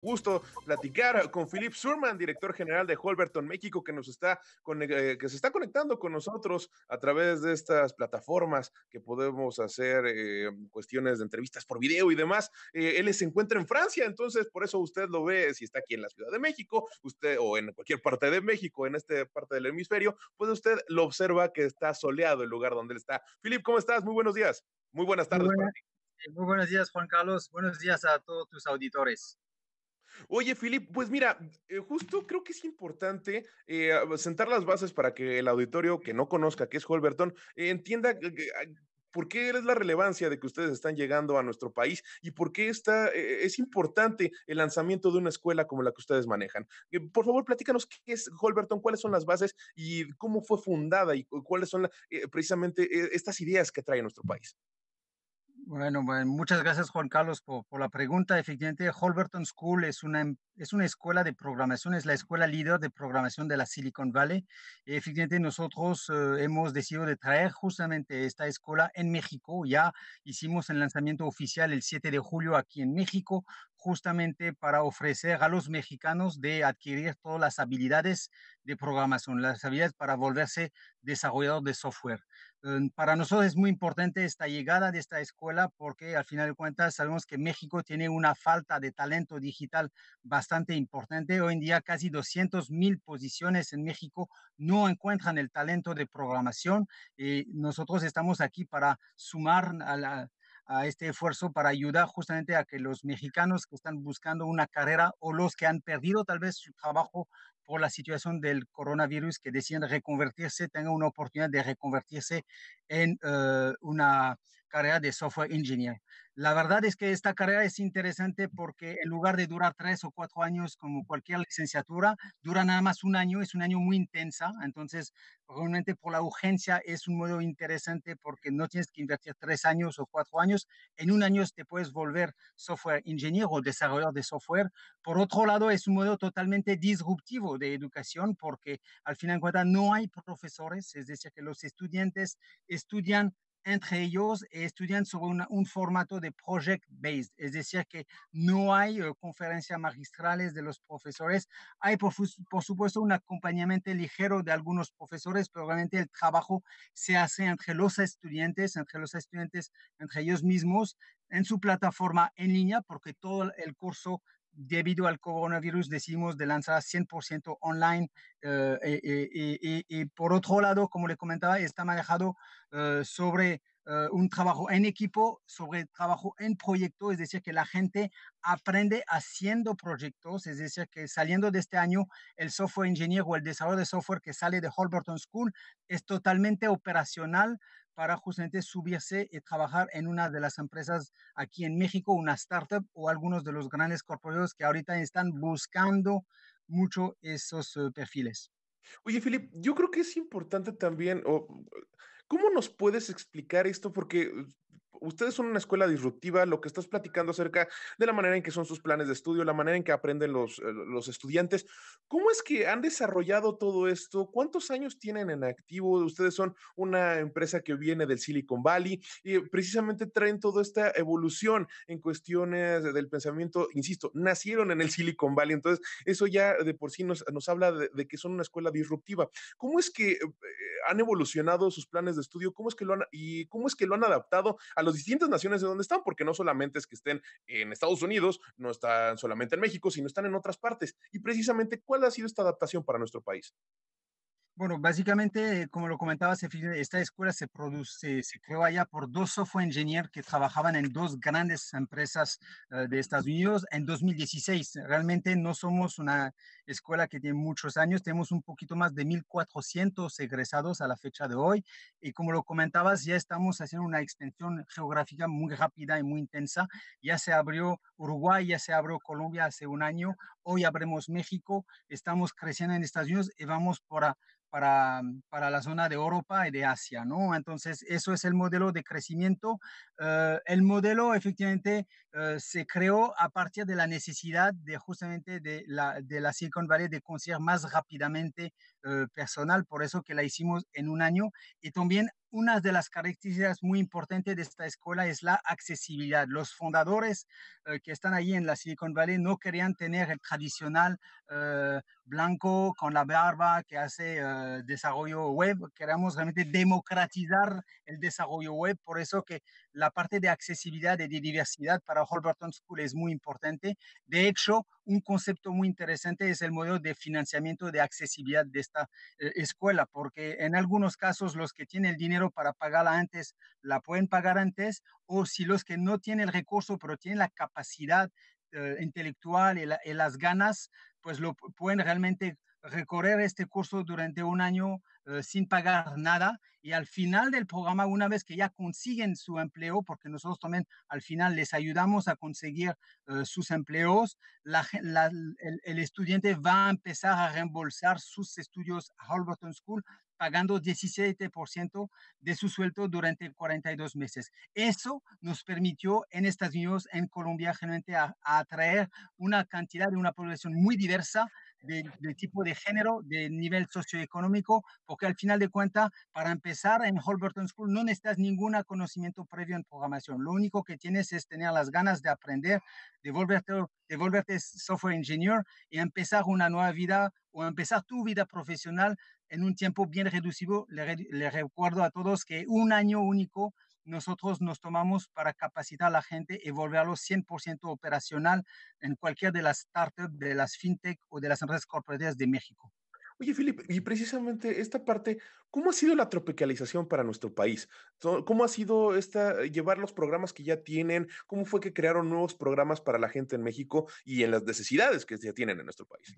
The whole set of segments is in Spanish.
gusto platicar con Philip Surman, director general de Holberton México, que nos está eh, que se está conectando con nosotros a través de estas plataformas que podemos hacer eh, cuestiones de entrevistas por video y demás. Eh, él se encuentra en Francia, entonces por eso usted lo ve si está aquí en la Ciudad de México, usted o en cualquier parte de México, en esta parte del hemisferio, pues usted lo observa que está soleado el lugar donde él está. Philip, ¿cómo estás? Muy buenos días. Muy buenas tardes. muy buenos días, Juan Carlos. Buenos días a todos tus auditores. Oye, Filip, pues mira, eh, justo creo que es importante eh, sentar las bases para que el auditorio que no conozca qué es Holberton eh, entienda por qué es la relevancia de que ustedes están llegando a nuestro país y por qué está, es importante el lanzamiento de una escuela como la que ustedes manejan. por favor, platícanos qué es Holberton, cuáles son las bases y cómo fue fundada y cuáles son precisamente estas ideas que trae nuestro país. Bueno, muchas gracias Juan Carlos por, la pregunta. Efectivamente, Holberton School es una, em, es una escuela de programación, es la escuela líder de programación de la Silicon Valley. efectivamente, nosotros eh, hemos decidido de traer justamente esta escuela en México. Ya hicimos el lanzamiento oficial el 7 de julio aquí en México, justamente para ofrecer a los mexicanos de adquirir todas las habilidades de programación, las habilidades para volverse desarrollador de software. Em, para nosotros es muy importante esta llegada de esta escuela porque al final de cuentas sabemos que México tiene una falta de talento digital bastante importante. Hoy en día casi 200 mil posiciones en México no encuentran el talento de programación y nosotros estamos aquí para sumar a la, a este esfuerzo para ayudar justamente a que los mexicanos que están buscando una carrera o los que han perdido tal vez su trabajo por la situación del coronavirus que deciden reconvertirse tengan una oportunidad de reconvertirse en eh, una carrera de software engineer. La verdad es que esta carrera es interesante porque en lugar de durar tres o cuatro años como cualquier licenciatura, dura nada más un año, es un año muy intensa, entonces realmente por la urgencia es un modo interesante porque no tienes que invertir tres años o cuatro años, en un año te puedes volver software engineer o desarrollador de software. Por otro lado, es un modo totalmente disruptivo de educación porque al final de cuentas no hay profesores, es decir, que los estudiantes estudian entre ellos estudian sobre un formato de project-based, es decir, que no hay eh, conferencias magistrales de los profesores. Hay, por, supuesto, un acompañamiento ligero de algunos profesores, pero realmente el trabajo se hace entre los estudiantes, entre los estudiantes, entre ellos mismos, en su plataforma en línea, porque todo el curso debido al coronavirus decidimos de lanzar 100% online eh, eh, y, por otro lado, como le comentaba, está manejado eh, un trabajo en equipo, sobre trabajo en proyecto, es decir, que la gente aprende haciendo proyectos, es decir, que saliendo de este año, el software engineer o el desarrollo de software que sale de Holberton School es totalmente operacional para justamente subirse y trabajar en una de las empresas aquí en México, una startup o algunos de los grandes corporativos que ahorita están buscando mucho esos eh, perfiles. Oye, Filip, yo creo que es importante también, ¿cómo nos puedes explicar esto? Porque ustedes son una escuela disruptiva, lo que estás platicando acerca de la manera en que son sus planes de estudio, la manera en que aprenden los, eh, los estudiantes. ¿Cómo es que han desarrollado todo esto? ¿Cuántos años tienen en activo? Ustedes son una empresa que viene del Silicon Valley y precisamente traen toda esta evolución en cuestiones del pensamiento, insisto, nacieron en el Silicon Valley, entonces eso ya de por sí nos, nos habla de, que son una escuela disruptiva. ¿Cómo es que eh, han evolucionado sus planes de estudio? ¿Cómo es que lo han, y cómo es que lo han adaptado a las distintas naciones de donde están? Porque no solamente es que estén en Estados Unidos, no están solamente en México, sino están en otras partes. Y precisamente, ¿cuál ha sido esta adaptación para nuestro país? Bueno, básicamente, como lo comentaba, esta escuela se, produce, se creó allá por dos software engineers que trabajaban en dos grandes empresas eh, de Estados Unidos en 2016. Realmente no somos una escuela que tiene muchos años, tenemos un poquito más de 1.400 egresados a la fecha de hoy. Y como lo comentabas, ya estamos haciendo una extensión geográfica muy rápida y muy intensa. Ya se abrió Uruguay, ya se abrió Colombia hace un año, hoy abrimos México, estamos creciendo en Estados Unidos y vamos por para, para la zona de Europa y de Asia, ¿no? Entonces, eso es el modelo de crecimiento. Eh, el modelo efectivamente eh, se creó a partir de la necesidad de justamente de la, de Silicon Valley de conseguir más rápidamente eh, personal, por eso que la hicimos en un año y también una de las características muy importantes de esta escuela es la accesibilidad. Los fundadores eh, que están ahí en la Silicon Valley no querían tener el tradicional eh, blanco con la barba que hace eh, desarrollo web. Queremos realmente democratizar el desarrollo web. Por eso que la parte de accesibilidad y de diversidad para Holberton School es muy importante. De hecho, un concepto muy interesante es el modelo de financiamiento de accesibilidad de esta escuela, porque en algunos casos los que tienen el dinero para pagarla antes, la pueden pagar antes, o si los que no tienen el recurso, pero tienen la capacidad eh, intelectual y, las ganas, pues lo pueden realmente recorrer este curso durante un año eh, sin pagar nada y al final del programa, una vez que ya consiguen su empleo, porque nosotros también al final les ayudamos a conseguir eh, sus empleos, el, estudiante va a empezar a reembolsar sus estudios a Holberton School pagando 17% de su sueldo durante 42 meses. Eso nos permitió en Estados Unidos, en Colombia, generalmente a, atraer una cantidad de una población muy diversa de, tipo de género, de nivel socioeconómico, porque al final de cuentas, para empezar en Holberton School no necesitas ningún conocimiento previo en programación. Lo único que tienes es tener las ganas de aprender, de volverte, de volverte software engineer y empezar una nueva vida o empezar tu vida profesional en un tiempo bien reducido. Le, recuerdo a todos que un año único nosotros nos tomamos para capacitar a la gente y volverlo 100% operacional en cualquier de las startups, de las fintech o de las empresas corporativas de México. Oye, Felipe, y precisamente esta parte, ¿cómo ha sido la tropicalización para nuestro país? ¿Cómo ha sido esta, llevar los programas que ya tienen? ¿Cómo fue que crearon nuevos programas para la gente en México y en las necesidades que ya tienen en nuestro país?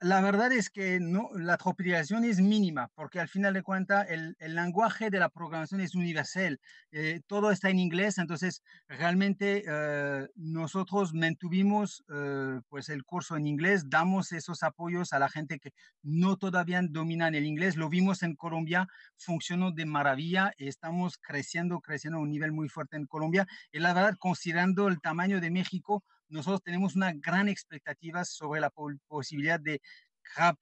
La, verdad es que no, la tropicalización es mínima, porque al final de cuentas el, lenguaje de la programación es universal. Eh, todo está en inglés, entonces realmente eh, nosotros mantuvimos eh, pues el curso en inglés, damos esos apoyos a la gente que no todavía dominan el inglés. Lo vimos en Colombia, funcionó de maravilla, estamos creciendo, creciendo a un nivel muy fuerte en Colombia. Y la verdad, considerando el tamaño de México, nosotros tenemos una gran expectativa sobre la posibilidad de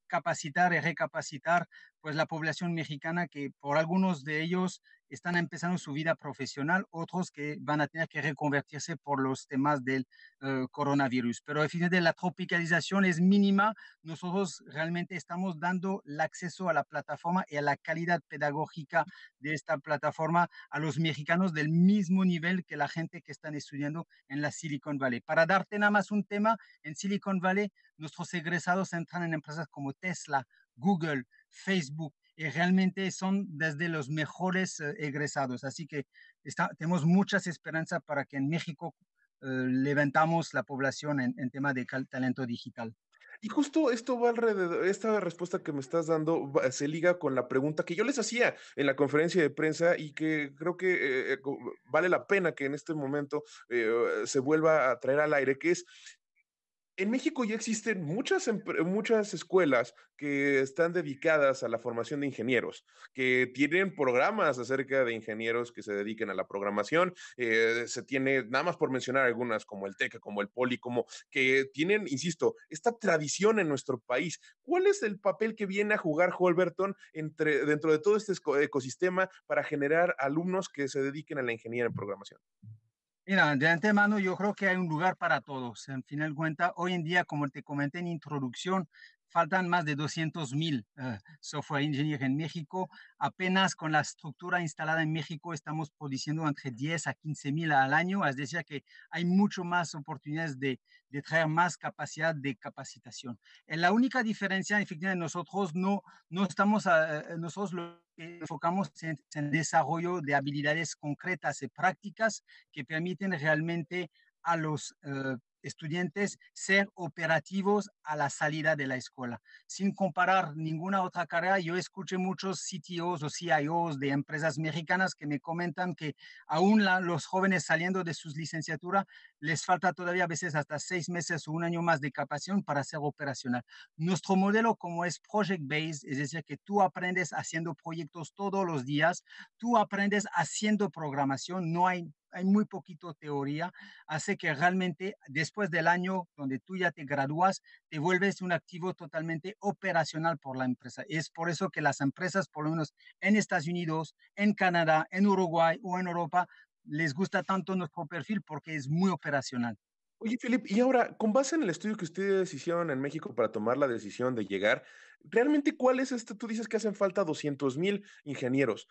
capacitar y recapacitar pues la población mexicana que por algunos de ellos están empezando su vida profesional, otros que van a tener que reconvertirse por los temas del eh, coronavirus. Pero de la tropicalización es mínima. Nosotros realmente estamos dando el acceso a la plataforma y a la calidad pedagógica de esta plataforma a los mexicanos del mismo nivel que la gente que están estudiando en la Silicon Valley. Para darte nada más un tema, en Silicon Valley nuestros egresados entran en empresas como Tesla, Google, Facebook, realmente son desde los mejores eh, egresados. Así que tenemos muchas esperanzas para que en México eh, levantamos la población en, tema de talento digital. Y justo esto va alrededor, esta respuesta que me estás dando se liga con la pregunta que yo les hacía en la conferencia de prensa y que creo que eh, vale la pena que en este momento se vuelva a traer al aire, que es en México ya existen muchas, muchas escuelas que están dedicadas a la formación de ingenieros, que tienen programas acerca de ingenieros que se dediquen a la programación. Eh, se tiene, nada más por mencionar algunas, como el TEC, como el POLI, como que tienen, insisto, esta tradición en nuestro país. ¿Cuál es el papel que viene a jugar Holberton entre, dentro de todo este ecosistema para generar alumnos que se dediquen a la ingeniería en programación? Mira, de antemano yo creo que hay un lugar para todos. En final de cuentas, hoy en día, como te comenté en introducción, faltan más de 200 mil eh, software engineers en México. Apenas con la estructura instalada en México estamos produciendo entre 10 a 15 mil al año, es decir, que hay mucho más oportunidades de, de traer más capacidad de capacitación. En la única diferencia, efectivamente, nosotros no, no estamos, uh, nosotros lo enfocamos en, en el desarrollo de habilidades concretas y prácticas que permiten realmente a los uh, estudiantes ser operativos a la salida de la escuela. Sin comparar ninguna otra carrera, yo escuché muchos CTOs o CIOs de empresas mexicanas que me comentan que aún los jóvenes saliendo de sus licenciaturas les falta todavía a veces hasta seis meses o un año más de capacitación para ser operacional. Nuestro modelo como es project-based, es decir, que tú aprendes haciendo proyectos todos los días, tú aprendes haciendo programación, no hay hay muy poquito teoría, hace que realmente después del año donde tú ya te gradúas, te vuelves un activo totalmente operacional por la empresa. Es por eso que las empresas, por lo menos en Estados Unidos, en Canadá, en Uruguay o en Europa, les gusta tanto nuestro perfil porque es muy operacional. Oye, Philip, y ahora, con base en el estudio que ustedes hicieron en México para tomar la decisión de llegar, ¿realmente cuál es este? Tú dices que hacen falta 200 mil ingenieros.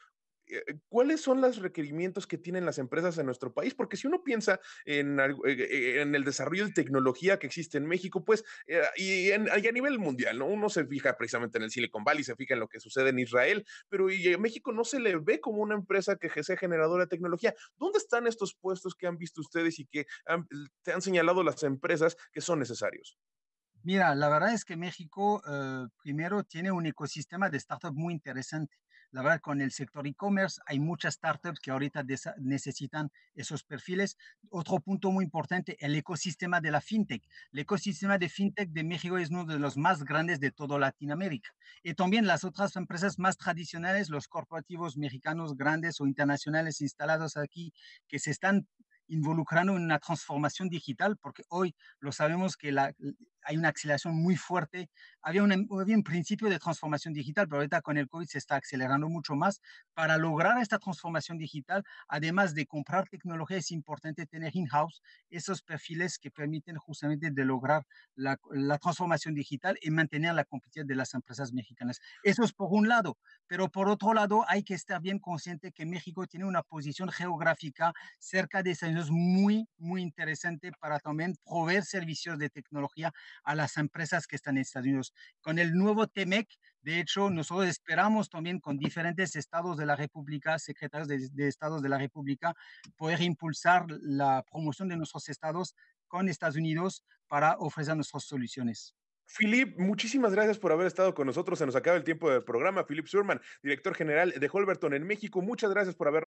Eh, ¿cuáles son los requerimientos que tienen las empresas en nuestro país? Porque si uno piensa en, eh, eh, en el desarrollo de tecnología que existe en México, pues, y, a nivel mundial, ¿no? Uno se fija precisamente en el Silicon Valley, se fija en lo que sucede en Israel, pero y México no se le ve como una empresa que sea generadora de tecnología. ¿Dónde están estos puestos que han visto ustedes y que te han señalado las empresas que son necesarios? Mira, la verdad es que México primero tiene un ecosistema de startups muy interesante. La verdad, con el sector e-commerce hay muchas startups que ahorita necesitan esos perfiles. Otro punto muy importante, el ecosistema de la fintech. El ecosistema de fintech de México es uno de los más grandes de toda Latinoamérica. Y también las otras empresas más tradicionales, los corporativos mexicanos grandes o internacionales instalados aquí, que se están involucrando en una transformación digital, porque hoy lo sabemos que la, hay una aceleración muy fuerte. Había, un principio de transformación digital, pero ahorita con el COVID se está acelerando mucho más. Para lograr esta transformación digital, además de comprar tecnología, es importante tener in-house esos perfiles que permiten justamente de lograr la, la transformación digital y mantener la competitividad de las empresas mexicanas. Eso es por un lado, pero por otro lado hay que estar bien consciente que México tiene una posición geográfica cerca de Estados Unidos muy, muy interesante para también proveer servicios de tecnología a las empresas que están en Estados Unidos. Con el nuevo TEMEC, de hecho, nosotros esperamos también con diferentes estados de la República, secretarios de, estados de la República, poder impulsar la promoción de nuestros estados con Estados Unidos para ofrecer nuestras soluciones. Philip, muchísimas gracias por haber estado con nosotros. Se nos acaba el tiempo del programa. Philip Surman, director general de Holberton en México. Muchas gracias por haber